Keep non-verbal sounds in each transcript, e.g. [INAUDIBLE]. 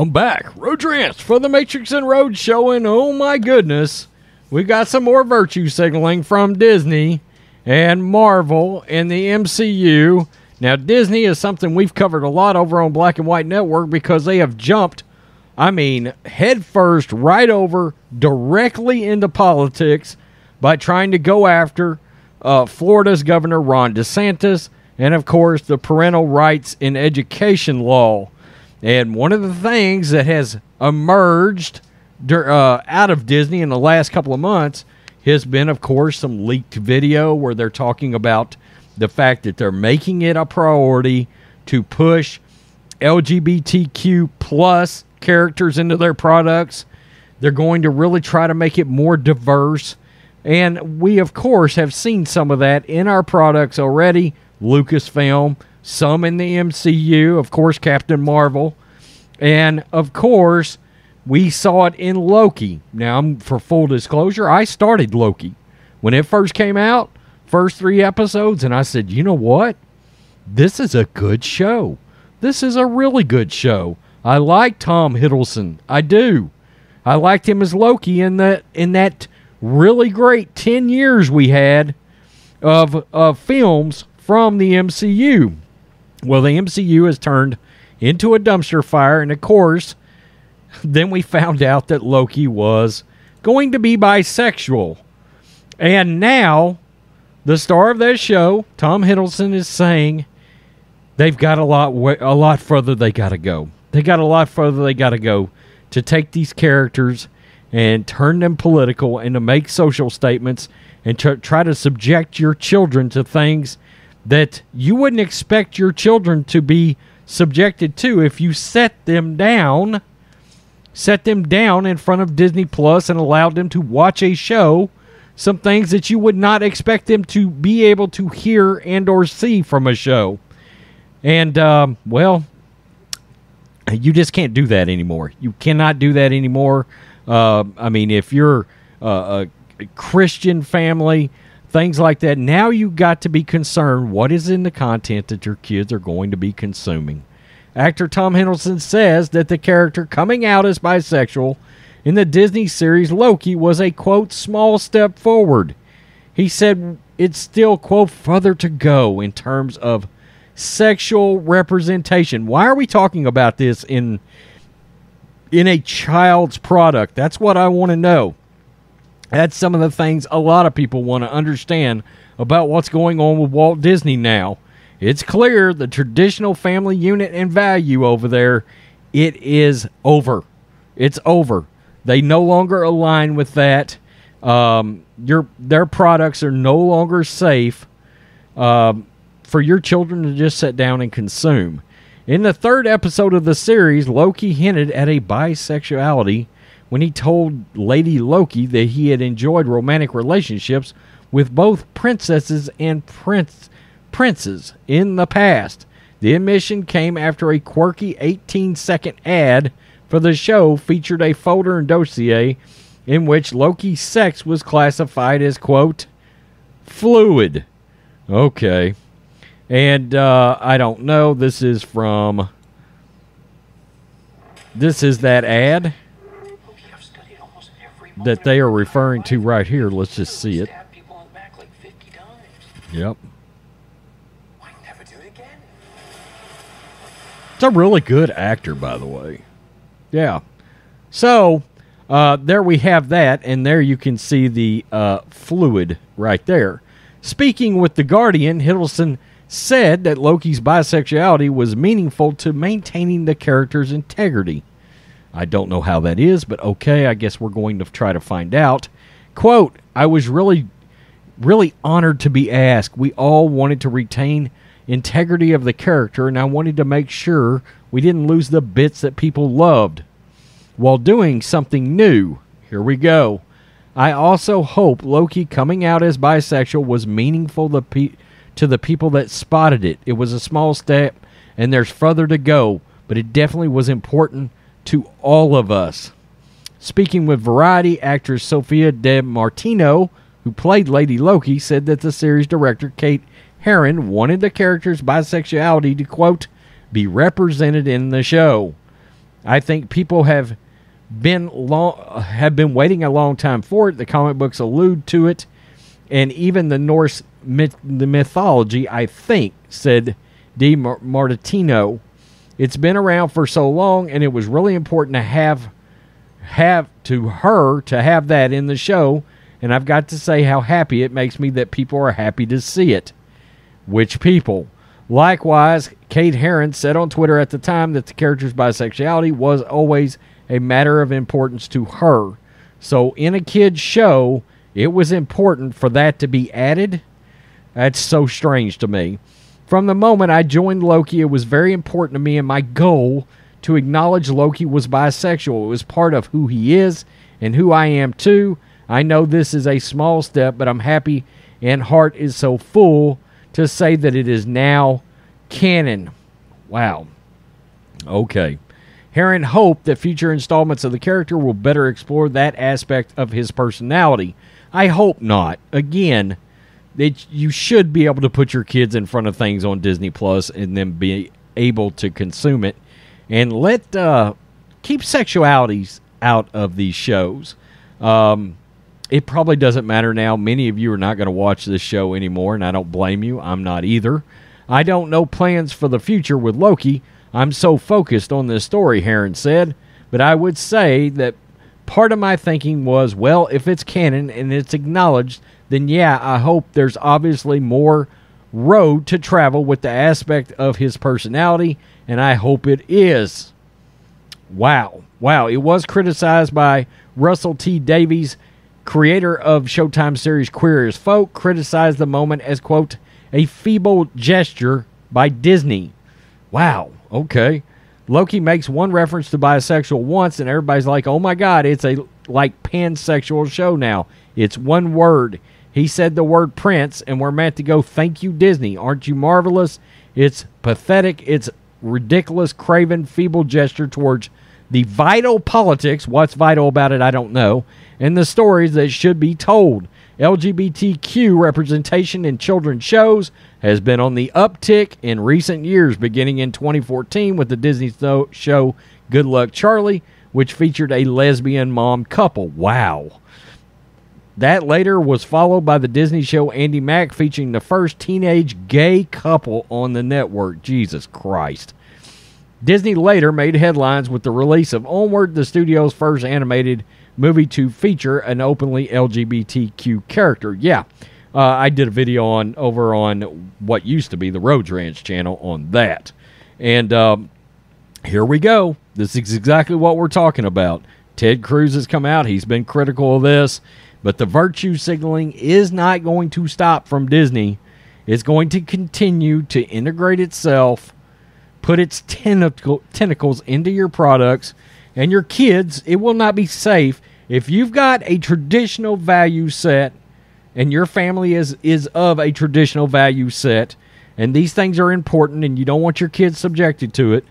I'm back. Road Trance for the Matrixx and Rhodes show, and oh my goodness, we got some more virtue signaling from Disney and Marvel in the MCU. Now, Disney is something we've covered a lot over on Black and White Network because they have jumped, I mean, headfirst right over directly into politics by trying to go after uh, Florida's Governor Ron DeSantis and, of course, the parental rights in education law. And one of the things that has emerged uh, out of Disney in the last couple of months has been, of course, some leaked video where they're talking about the fact that they're making it a priority to push LGBTQ plus characters into their products. They're going to really try to make it more diverse. And we, of course, have seen some of that in our products already. Lucasfilm, some in the MCU, of course, Captain Marvel, and of course, we saw it in Loki. Now, for full disclosure, I started Loki when it first came out, first three episodes, and I said, you know what? This is a good show. This is a really good show. I like Tom Hiddleston. I do. I liked him as Loki in that in that really great ten years we had of of films from the MCU. Well, the MCU has turned into a dumpster fire, and of course, [LAUGHS] then we found out that Loki was going to be bisexual. And now, the star of that show, Tom Hiddleston, is saying they've got a lot a lot further they got to go. They got a lot further they got to go to take these characters and turn them political and to make social statements and to try to subject your children to things that you wouldn't expect your children to be subjected to if you set them down set them down in front of Disney Plus and allowed them to watch a show some things that you would not expect them to be able to hear and or see from a show. And um, well you just can't do that anymore. You cannot do that anymore. Uh, i mean if you're uh, a christian family things like that. Now you got to be concerned what is in the content that your kids are going to be consuming. Actor Tom Hiddleston says that the character coming out as bisexual in the Disney series Loki was a quote small step forward. He said it's still quote further to go in terms of sexual representation. Why are we talking about this in in a child's product? That's what I want to know. That's some of the things a lot of people want to understand about what's going on with Walt Disney now. It's clear the traditional family unit and value over there, it is over. It's over. They no longer align with that. Um, your their products are no longer safe um, for your children to just sit down and consume. In the third episode of the series, Loki hinted at a bisexuality when he told Lady Loki that he had enjoyed romantic relationships with both princesses and prince princes in the past. The admission came after a quirky 18 second ad for the show featured a folder and dossier in which Loki's sex was classified as, quote, fluid. Okay. And uh, I don't know. This is from. This is that ad that they are referring to right here. Let's just see it. Yep. It's a really good actor, by the way. Yeah. So uh, there we have that, and there you can see the uh, fluid right there. Speaking with The Guardian, Hiddleston said that Loki's bisexuality was meaningful to maintaining the character's integrity. I don't know how that is, but okay, I guess we're going to try to find out. Quote, I was really, really honored to be asked. We all wanted to retain integrity of the character, and I wanted to make sure we didn't lose the bits that people loved while doing something new. Here we go. I also hope Loki coming out as bisexual was meaningful to, pe- to the people that spotted it. It was a small step, and there's further to go, but it definitely was important to all of us. Speaking with Variety, actress Sophia Di Martino, who played Lady Loki, said that the series director Kate Herron wanted the character's bisexuality to, quote, be represented in the show. I think people have been long have been waiting a long time for it. The comic books allude to it, and even the Norse myth, the mythology, I think, said De Martino. It's been around for so long, and it was really important to have have to her to have that in the show. And I've got to say how happy it makes me that people are happy to see it. Which people? Likewise, Kate Herron said on Twitter at the time that the character's bisexuality was always a matter of importance to her. So, in a kid's show, it was important for that to be added. That's so strange to me. From the moment I joined Loki, it was very important to me and my goal to acknowledge Loki was bisexual. It was part of who he is and who I am too. I know this is a small step, but I'm happy and heart is so full to say that it is now canon. Wow. Okay. Herron hoped that future installments of the character will better explore that aspect of his personality. I hope not. Again, you should be able to put your kids in front of things on Disney Plus and then be able to consume it, and let uh, keep sexualities out of these shows. Um, it probably doesn't matter now. Many of you are not going to watch this show anymore, and I don't blame you. I'm not either. I don't know plans for the future with Loki. I'm so focused on this story, Herron said. But I would say that part of my thinking was well, if it's canon and it's acknowledged, then yeah, I hope there's obviously more road to travel with the aspect of his personality, and I hope it is. Wow. Wow. It was criticized by Russell T. Davies, creator of Showtime series Queer as Folk, criticized the moment as, quote, a feeble gesture by Disney. Wow. Okay. Loki makes one reference to bisexual once, and everybody's like, "Oh my God, it's a like pansexual show now." It's one word. He said the word Prince, and we're meant to go, "Thank you, Disney. Aren't you marvelous?" It's pathetic. It's ridiculous, craven, feeble gesture towards the vital politics. What's vital about it, I don't know. And the stories that should be told. LGBTQ representation in children's shows has been on the uptick in recent years, beginning in 2014 with the Disney show Good Luck Charlie, which featured a lesbian mom couple. Wow. That later was followed by the Disney show Andi Mack, featuring the first teenage gay couple on the network. Jesus Christ. Disney later made headlines with the release of Onward, the studio's first animated movie to feature an openly LGBTQ character. Yeah, uh, I did a video on over on what used to be the Rhodes Ranch channel on that, and um, here we go. This is exactly what we're talking about. Ted Cruz has come out. He's been critical of this, but the virtue signaling is not going to stop from Disney. It's going to continue to integrate itself, put its tentacle, tentacles into your products and your kids, it will not be safe if you've got a traditional value set and your family is is of a traditional value set and these things are important and you don't want your kids subjected to it.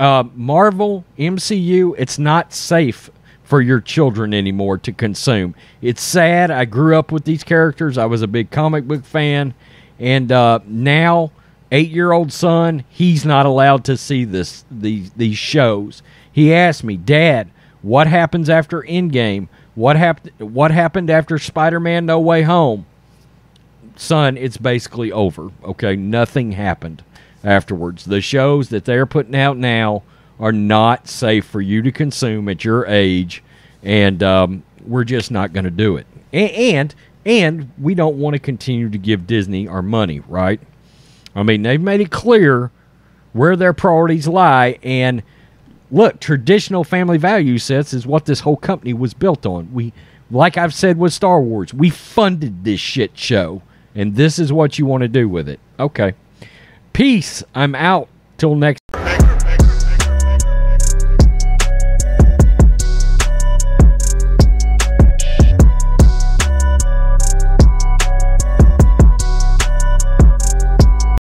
Uh, Marvel, MCU, it's not safe for your children anymore to consume. It's sad. I grew up with these characters. I was a big comic book fan, and uh, now eight year old son, he's not allowed to see this these these shows. He asked me, Dad, what happens after Endgame? What happened? What happened after Spider-Man: No Way Home? Son, it's basically over. Okay, nothing happened afterwards. The shows that they're putting out now are not safe for you to consume at your age, and um, we're just not going to do it. And, and and we don't want to continue to give Disney our money, right? I mean, they've made it clear where their priorities lie, and look, traditional family value sets is what this whole company was built on. We, like I've said with Star Wars, we funded this shit show, and this is what you want to do with it. Okay. Peace. I'm out. Till next